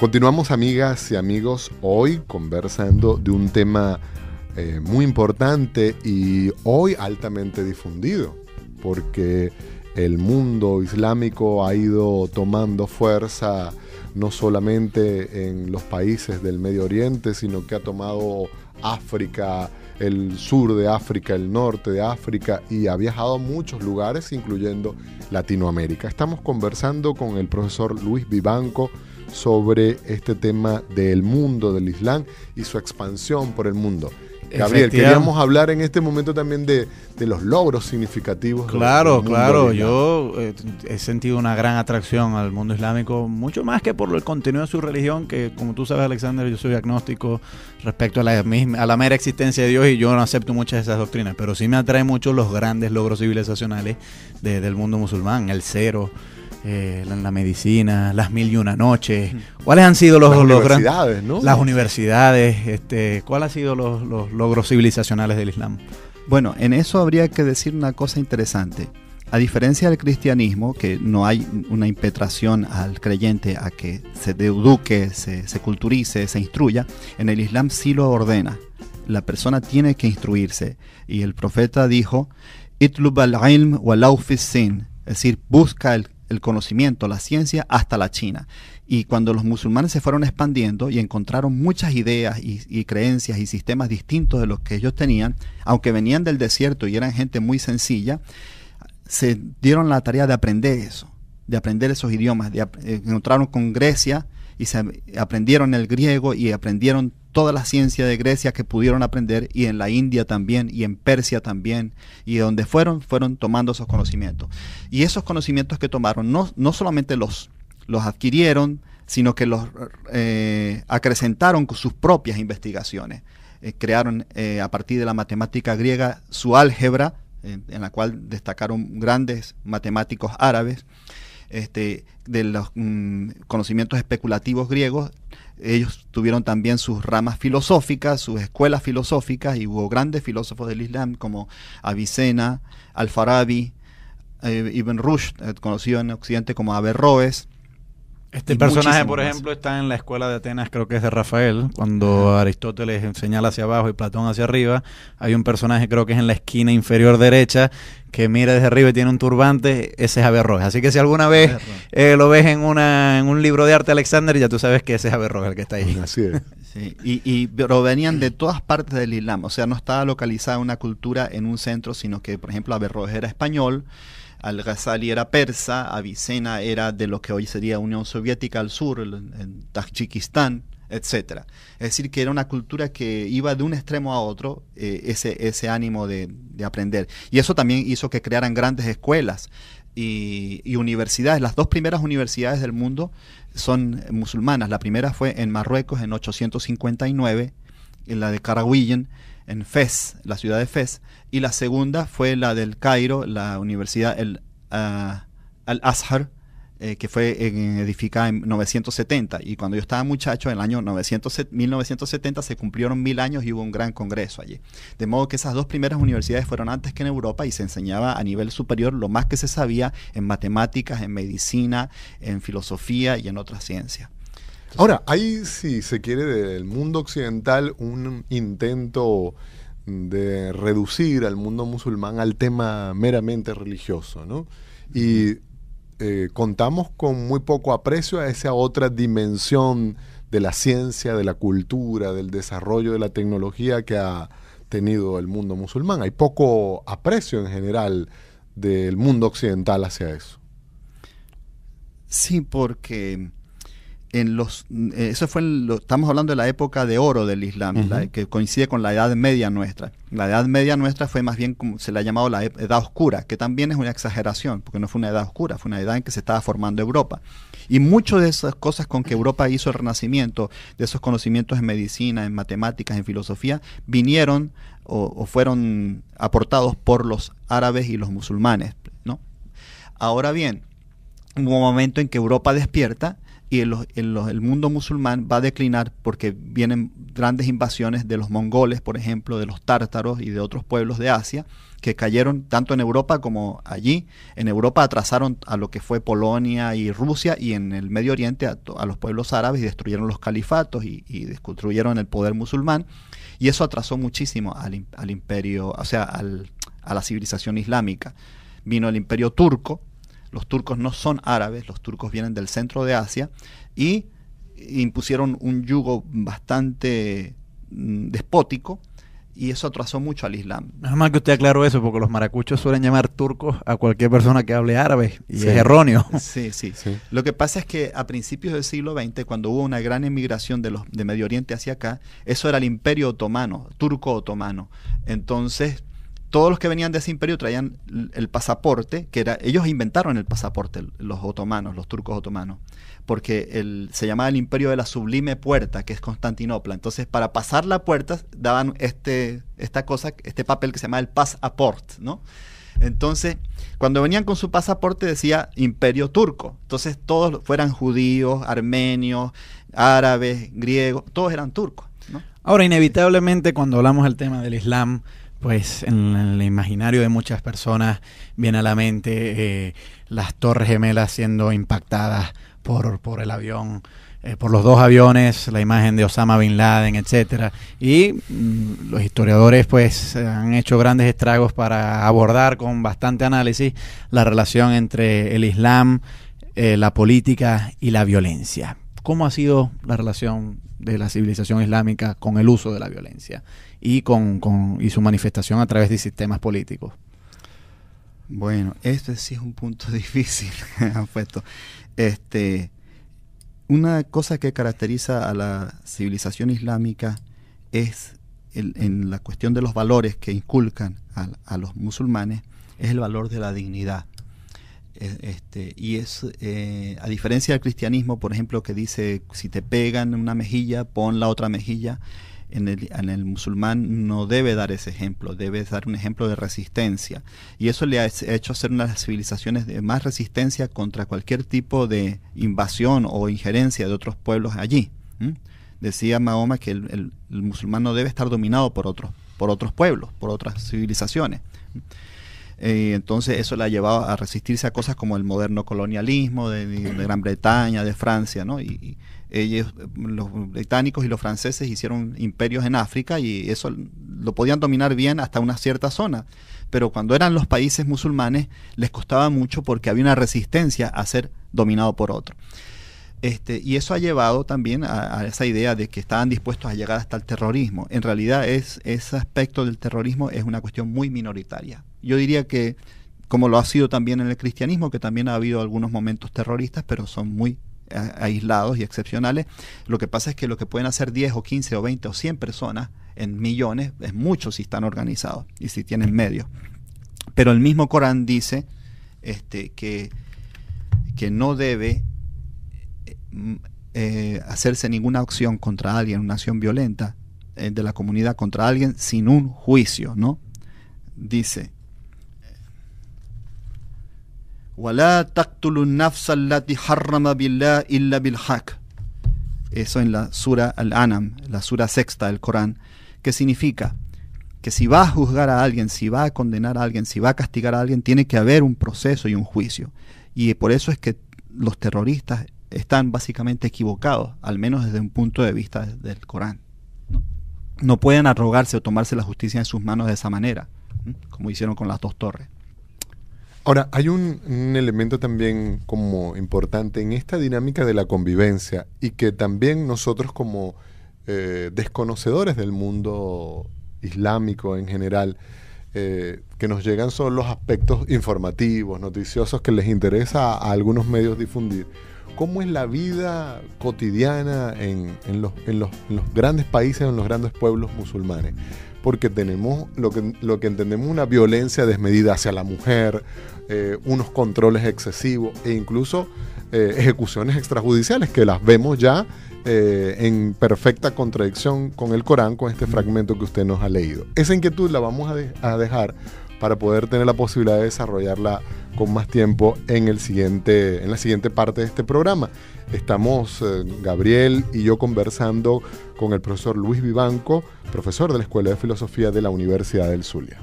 Continuamos amigas y amigos hoy conversando de un tema eh, muy importante y hoy altamente difundido, porque el mundo islámico ha ido tomando fuerza no solamente en los países del Medio Oriente, sino que ha tomado África, el sur de África, el norte de África y ha viajado a muchos lugares, incluyendo Latinoamérica. Estamos conversando con el profesor Luis Vivanco sobre este tema del mundo del Islam y su expansión por el mundo. Gabriel, queríamos hablar en este momento también de, los logros significativos. Claro, claro. Yo eh, he sentido una gran atracción al mundo islámico, mucho más que por el contenido de su religión, que como tú sabes, Alexander, yo soy agnóstico respecto a la, misma, a la mera existencia de Dios y yo no acepto muchas de esas doctrinas, pero sí me atrae mucho los grandes logros civilizacionales del mundo musulmán, el cero eh, la, medicina, las mil y una noches. ¿Cuáles han sido los, las universidades, ¿no? Las universidades, este, ¿cuáles han sido los, logros civilizacionales del Islam? Bueno, en eso habría que decir una cosa interesante. A diferencia del cristianismo, que no hay una impetración al creyente a que se eduque, se, se culturice, se instruya, en el Islam sí lo ordena. La persona tiene que instruirse. Y el profeta dijo, Itlub al-ilm wa sin, es decir, busca el el conocimiento, la ciencia, hasta la China. Y cuando los musulmanes se fueron expandiendo y encontraron muchas ideas y, creencias y sistemas distintos de los que ellos tenían, aunque venían del desierto y eran gente muy sencilla, se dieron la tarea de aprender eso, de aprender esos idiomas. Encontraron con Grecia y se aprendieron el griego y aprendieron toda la ciencia de Grecia que pudieron aprender y en la India también y en Persia también y donde fueron fueron tomando esos conocimientos. Y esos conocimientos que tomaron no, no solamente los, los adquirieron sino que los eh, acrecentaron con sus propias investigaciones. Eh, crearon eh, a partir de la matemática griega su álgebra en la cual destacaron grandes matemáticos árabes este, de los mm, conocimientos especulativos griegos, ellos tuvieron también sus ramas filosóficas, sus escuelas filosóficas, y hubo grandes filósofos del Islam como Avicena, Al-Farabi, eh, Ibn Rushd, eh, conocido en Occidente como Averroes, este personaje, por ejemplo, está en la escuela de Atenas, creo que es de Rafael, cuando Aristóteles señala hacia abajo y Platón hacia arriba. Hay un personaje, creo que es en la esquina inferior derecha, que mira desde arriba y tiene un turbante, ese es Averroes. Así que si alguna vez eh, lo ves en, una, en un libro de arte Alexander, ya tú sabes que ese es Averroes el que está ahí. Así es. y, y provenían de todas partes del Islam, o sea, no estaba localizada una cultura en un centro, sino que, por ejemplo, Averroes era español, al-Ghazali era persa, Avicena era de lo que hoy sería Unión Soviética al sur, en Tayikistán, etc. Es decir, que era una cultura que iba de un extremo a otro, eh, ese, ese ánimo de, aprender. Y eso también hizo que crearan grandes escuelas y, universidades. Las dos primeras universidades del mundo son musulmanas. La primera fue en Marruecos en 859, en la de Karawiyen, en Fez, la ciudad de Fez, y la segunda fue la del Cairo, la Universidad el, ah, Al-Azhar, eh, que fue edificada en 970. Y cuando yo estaba muchacho, en el año 1970, se cumplieron mil años y hubo un gran congreso allí. De modo que esas dos primeras universidades fueron antes que en Europa y se enseñaba a nivel superior lo más que se sabía en matemáticas, en medicina, en filosofía y en otras ciencias. Ahora, hay, si se quiere, del mundo occidental un intento de reducir al mundo musulmán al tema meramente religioso, ¿no? Y eh, contamos con muy poco aprecio a esa otra dimensión de la ciencia, de la cultura, del desarrollo de la tecnología que ha tenido el mundo musulmán. Hay poco aprecio en general del mundo occidental hacia eso. Sí, porque en los eh, eso fue estamos hablando de la época de oro del Islam que coincide con la edad media nuestra. La edad media nuestra fue más bien como se le ha llamado la edad oscura que también es una exageración porque no fue una edad oscura fue una edad en que se estaba formando Europa. Y muchas de esas cosas con que Europa hizo el renacimiento de esos conocimientos en medicina en matemáticas en filosofía vinieron o, o fueron aportados por los árabes y los musulmanes no ahora bien hubo un momento en que Europa despierta y el, mundo musulmán va a declinar porque vienen grandes invasiones de los mongoles, por ejemplo, de los tártaros y de otros pueblos de Asia, que cayeron tanto en Europa como allí. En Europa atrasaron a lo que fue Polonia y Rusia y en el Medio Oriente a, los pueblos árabes y destruyeron los califatos y, destruyeron el poder musulmán. Y eso atrasó muchísimo al, al imperio, o sea, al, a la civilización islámica. Vino el imperio turco, los turcos no son árabes, los turcos vienen del centro de Asia y impusieron un yugo bastante mm, despótico y eso atrasó mucho al Islam. Nada más que usted aclaró eso, porque los maracuchos suelen llamar turcos a cualquier persona que hable árabe, y es erróneo. Sí, sí, sí, Lo que pasa es que a principios del siglo XX, cuando hubo una gran emigración de, los, de Medio Oriente hacia acá, eso era el imperio otomano, turco-otomano. Entonces, todos los que venían de ese imperio traían el pasaporte, que era, ellos inventaron el pasaporte, los otomanos, los turcos otomanos, porque el, se llamaba el imperio de la sublime puerta, que es Constantinopla. Entonces, para pasar la puerta, daban este, esta cosa, este papel que se llama el pasaporte, ¿no? Entonces, cuando venían con su pasaporte decía imperio turco. Entonces, todos fueran judíos, armenios, árabes, griegos, todos eran turcos. ¿no? Ahora, inevitablemente, cuando hablamos del tema del Islam, pues en el imaginario de muchas personas viene a la mente eh, las torres gemelas siendo impactadas por, por el avión, eh, por los dos aviones, la imagen de Osama Bin Laden, etcétera. Y mm, los historiadores pues han hecho grandes estragos para abordar con bastante análisis la relación entre el Islam, eh, la política y la violencia. ¿Cómo ha sido la relación de la civilización islámica con el uso de la violencia? y, con, y su manifestación a través de sistemas políticos. Bueno, este sí es un punto difícil, puesto. Este, una cosa que caracteriza a la civilización islámica es en la cuestión de los valores que inculcan a, los musulmanes, es el valor de la dignidad. Este, y es, eh, a diferencia del cristianismo, por ejemplo, que dice, si te pegan una mejilla, pon la otra mejilla, en el, musulmán no debe dar ese ejemplo, debe dar un ejemplo de resistencia. Y eso le ha hecho ser una de las civilizaciones de más resistencia contra cualquier tipo de invasión o injerencia de otros pueblos allí. Decía Mahoma que el, musulmán no debe estar dominado por otros, por otros pueblos, por otras civilizaciones. Eh, entonces eso le ha llevado a resistirse a cosas como el moderno colonialismo de, Gran Bretaña, de Francia, ¿no? Y, ellos, los británicos y los franceses hicieron imperios en África y eso lo podían dominar bien hasta una cierta zona. Pero cuando eran los países musulmanes les costaba mucho porque había una resistencia a ser dominado por otro. Este, y eso ha llevado también a, esa idea de que estaban dispuestos a llegar hasta el terrorismo. En realidad es, ese aspecto del terrorismo es una cuestión muy minoritaria. Yo diría que, como lo ha sido también en el cristianismo, que también ha habido algunos momentos terroristas, pero son muy aislados y excepcionales. Lo que pasa es que lo que pueden hacer 10 o 15 o 20 o 100 personas en millones es mucho si están organizados y si tienen medios. Pero el mismo Corán dice este, que, que no debe eh, hacerse ninguna acción contra alguien, una acción violenta eh, de la comunidad contra alguien sin un juicio, ¿no? Dice, Eso en la Sura Al-Anam, la Sura sexta del Corán, que significa que si va a juzgar a alguien, si va a condenar a alguien, si va a castigar a alguien, tiene que haber un proceso y un juicio. Y por eso es que los terroristas están básicamente equivocados, al menos desde un punto de vista del Corán. No, pueden arrogarse o tomarse la justicia en sus manos de esa manera, como hicieron con las dos torres. Ahora, hay un, elemento también como importante en esta dinámica de la convivencia y que también nosotros como eh, desconocedores del mundo islámico en general, eh, que nos llegan son los aspectos informativos, noticiosos que les interesa a algunos medios difundir cómo es la vida cotidiana en, los, grandes países, en los grandes pueblos musulmanes. Porque tenemos lo que, lo que entendemos una violencia desmedida hacia la mujer, eh, unos controles excesivos e incluso eh, ejecuciones extrajudiciales que las vemos ya eh, en perfecta contradicción con el Corán, con este fragmento que usted nos ha leído. Esa inquietud la vamos a dejar para poder tener la posibilidad de desarrollarla con más tiempo en, el siguiente, en la siguiente parte de este programa. Estamos eh, Gabriel y yo conversando con el profesor Luis Vivanco, profesor de la Escuela de Filosofía de la Universidad del Zulia.